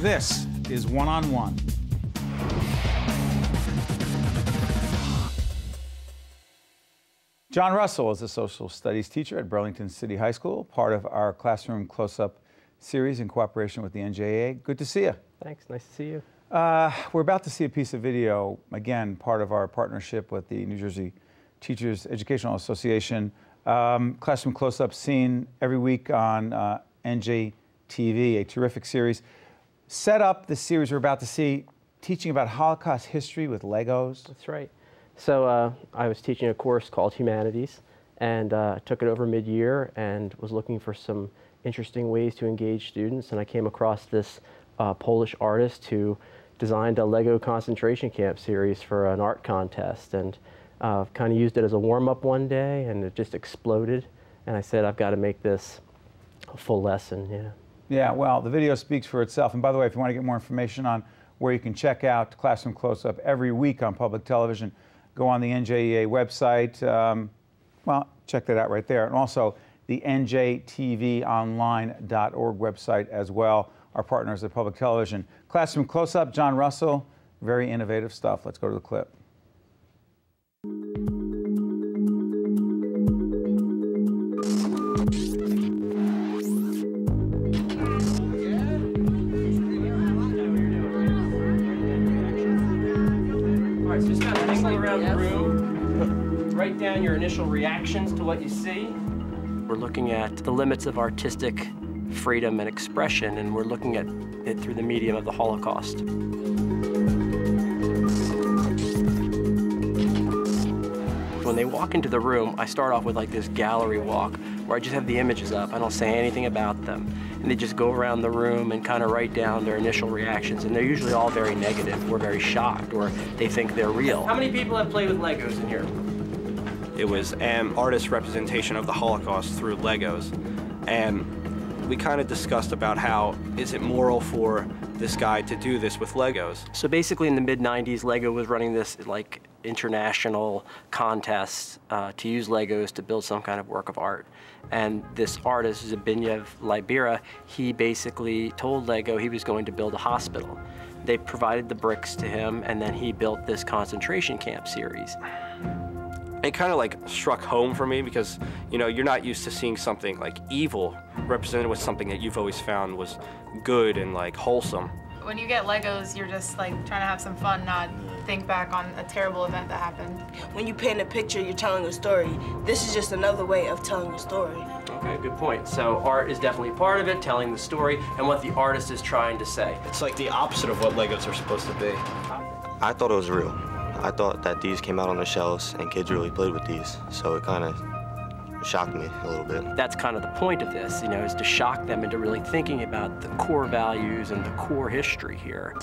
This is One on One. John Russell is a social studies teacher at Burlington City High School, part of our classroom close up series in cooperation with the NJEA. Good to see you. Thanks. Nice to see you. Uh, we're about to see a piece of video, again, part of our partnership with the New Jersey Teachers Educational Association. Um, classroom close up seen every week on uh, NJTV, a terrific series. Set up the series we're about to see, teaching about Holocaust history with Legos. That's right. So uh, I was teaching a course called Humanities and uh, took it over mid-year and was looking for some interesting ways to engage students and I came across this uh, Polish artist who designed a Lego concentration camp series for an art contest and uh, kind of used it as a warm-up one day and it just exploded and I said I've got to make this a full lesson yeah yeah well the video speaks for itself and by the way if you want to get more information on where you can check out classroom close-up every week on public television go on the NJEA website. Um, well, check that out right there. And also the njtvonline.org website as well. Our partners at Public Television. Classroom Close Up, John Russell. Very innovative stuff. Let's go to the clip. Write down your initial reactions to what you see. We're looking at the limits of artistic freedom and expression, and we're looking at it through the medium of the Holocaust. When they walk into the room, I start off with like this gallery walk where I just have the images up. I don't say anything about them. And they just go around the room and kind of write down their initial reactions. And they're usually all very negative or very shocked or they think they're real. How many people have played with Legos in here? It was an artist representation of the Holocaust through Legos. And we kind of discussed about how is it moral for this guy to do this with Legos. So basically in the mid 90s, Lego was running this like international contest uh, to use Legos to build some kind of work of art. And this artist, Zbigniew Libera, he basically told Lego he was going to build a hospital. They provided the bricks to him and then he built this concentration camp series it kind of like struck home for me because you know you're not used to seeing something like evil represented with something that you've always found was good and like wholesome. When you get legos you're just like trying to have some fun not think back on a terrible event that happened. When you paint a picture you're telling a story. This is just another way of telling a story. Okay good point. So art is definitely part of it telling the story and what the artist is trying to say. It's like the opposite of what legos are supposed to be. I thought it was real I thought that these came out on the shelves and kids really played with these, so it kind of shocked me a little bit. That's kind of the point of this, you know, is to shock them into really thinking about the core values and the core history here.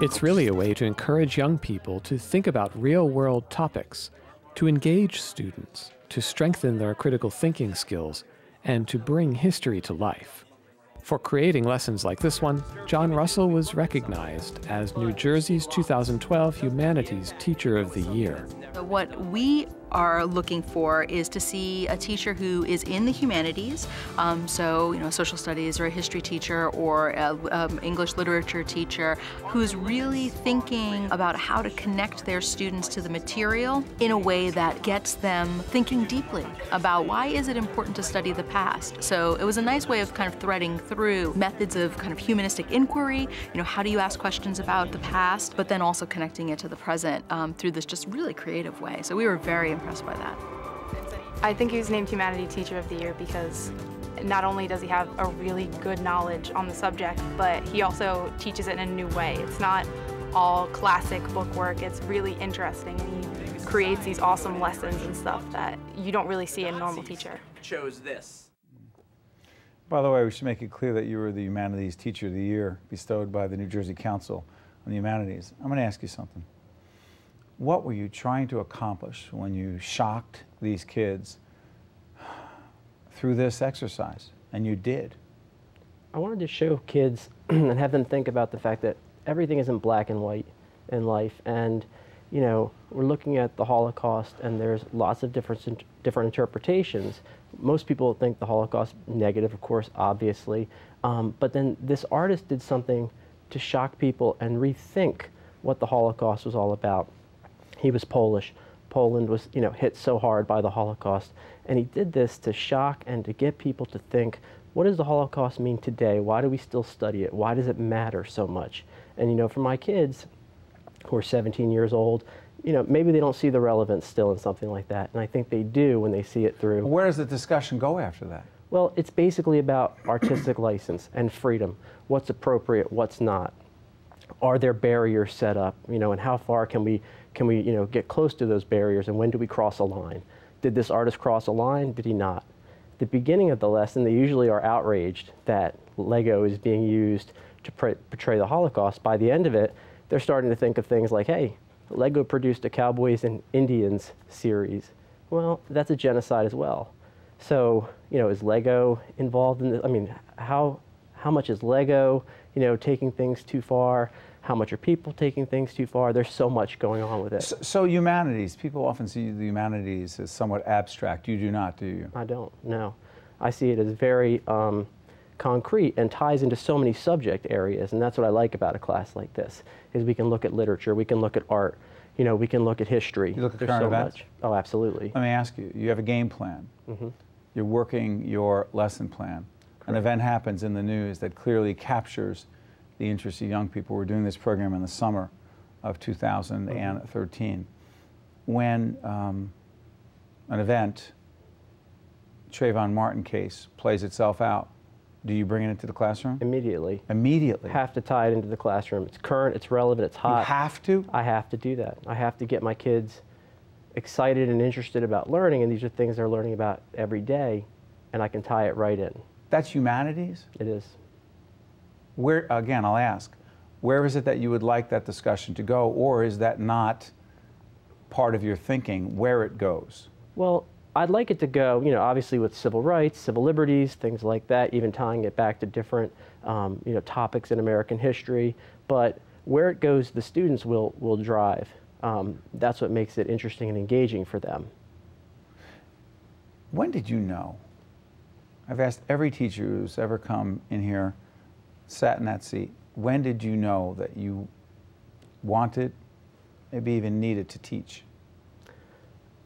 It's really a way to encourage young people to think about real world topics, to engage students, to strengthen their critical thinking skills, and to bring history to life. For creating lessons like this one, John Russell was recognized as New Jersey's 2012 Humanities Teacher of the Year. What we are looking for is to see a teacher who is in the humanities, um, so you know, social studies or a history teacher or a, um, English literature teacher, who's really thinking about how to connect their students to the material in a way that gets them thinking deeply about why is it important to study the past. So it was a nice way of kind of threading through methods of kind of humanistic inquiry, you know, how do you ask questions about the past, but then also connecting it to the present um, through this just really creative way. So we were very impressed by that. I think he was named Humanity Teacher of the Year because not only does he have a really good knowledge on the subject, but he also teaches it in a new way. It's not all classic book work, it's really interesting and he creates these awesome lessons and stuff that you don't really see in a normal teacher. Chose this. By the way, we should make it clear that you were the Humanities Teacher of the Year bestowed by the New Jersey Council on the Humanities. I'm going to ask you something. What were you trying to accomplish when you shocked these kids through this exercise? And you did. I wanted to show kids and have them think about the fact that everything isn't black and white in life. And, you know, we're looking at the Holocaust and there's lots of different, different interpretations. Most people think the Holocaust negative, of course, obviously. Um, but then this artist did something to shock people and rethink what the Holocaust was all about. He was Polish. Poland was, you know, hit so hard by the Holocaust. And he did this to shock and to get people to think, what does the Holocaust mean today? Why do we still study it? Why does it matter so much? And, you know, for my kids who are 17 years old, you know, maybe they don't see the relevance still in something like that. And I think they do when they see it through. Where does the discussion go after that? Well, it's basically about artistic license and freedom. What's appropriate, what's not. Are there barriers set up, you know, and how far can we, can we, you know, get close to those barriers and when do we cross a line? Did this artist cross a line? Did he not? At the beginning of the lesson, they usually are outraged that Lego is being used to portray the Holocaust. By the end of it, they're starting to think of things like, hey, Lego produced a Cowboys and Indians series. Well, that's a genocide as well. So, you know, is Lego involved in this? I mean, how, how much is Lego, you know, taking things too far? How much are people taking things too far? There's so much going on with it. So, so, humanities, people often see the humanities as somewhat abstract. You do not, do you? I don't, no. I see it as very um, concrete and ties into so many subject areas, and that's what I like about a class like this, is we can look at literature, we can look at art, you know, we can look at history. You look at There's current so events? Much. Oh, absolutely. Let me ask you, you have a game plan. Mm -hmm. You're working your lesson plan. An event happens in the news that clearly captures the interest of young people. We're doing this program in the summer of 2013. Mm-hmm. When um, an event, Trayvon Martin case, plays itself out, do you bring it into the classroom? Immediately. Immediately. Have to tie it into the classroom. It's current, it's relevant, it's hot. You have to? I have to do that. I have to get my kids excited and interested about learning, and these are things they're learning about every day, and I can tie it right in. That's humanities? It is where again I'll ask, where is it that you would like that discussion to go, or is that not part of your thinking where it goes? Well, I'd like it to go, you know, obviously with civil rights, civil liberties, things like that, even tying it back to different, um, you know, topics in American history. But where it goes, the students will will drive. Um, that's what makes it interesting and engaging for them. When did you know? I've asked every teacher who's ever come in here sat in that seat, when did you know that you wanted, maybe even needed to teach?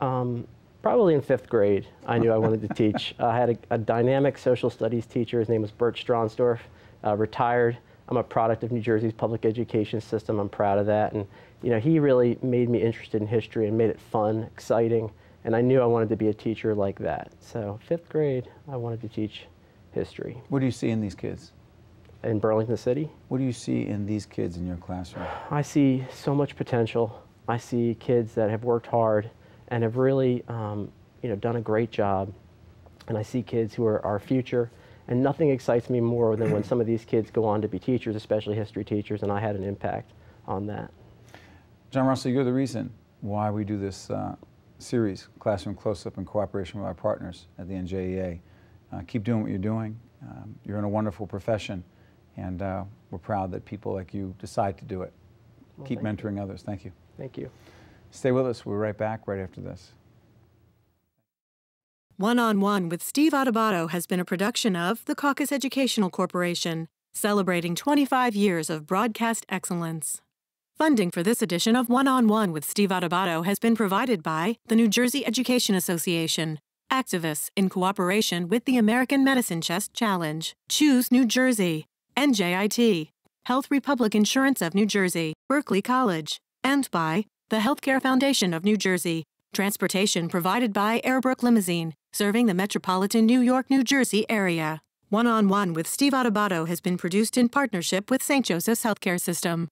Um, probably in fifth grade, I knew I wanted to teach. I had a, a, dynamic social studies teacher. His name was Bert Stronsdorf, uh, retired. I'm a product of New Jersey's public education system. I'm proud of that. And you know, he really made me interested in history and made it fun, exciting. And I knew I wanted to be a teacher like that. So fifth grade, I wanted to teach history. What do you see in these kids? in Burlington City. What do you see in these kids in your classroom? I see so much potential. I see kids that have worked hard and have really, um, you know, done a great job. And I see kids who are our future. And nothing excites me more than when some of these kids go on to be teachers, especially history teachers, and I had an impact on that. John Russell, you're the reason why we do this uh, series, Classroom Close-Up, in cooperation with our partners at the NJEA. Uh, keep doing what you're doing. Um, you're in a wonderful profession. And uh, we're proud that people like you decide to do it. Well, Keep mentoring you. others. Thank you. Thank you. Stay with us. We're right back right after this. One on One with Steve Adubato has been a production of the Caucus Educational Corporation, celebrating 25 years of broadcast excellence. Funding for this edition of One on One with Steve Adubato has been provided by the New Jersey Education Association, activists in cooperation with the American Medicine Chest Challenge. Choose New Jersey. NJIT, Health Republic Insurance of New Jersey, Berkeley College, and by the Healthcare Foundation of New Jersey. Transportation provided by Airbrook Limousine, serving the metropolitan New York, New Jersey area. One on One with Steve Adubato has been produced in partnership with St. Joseph's Healthcare System.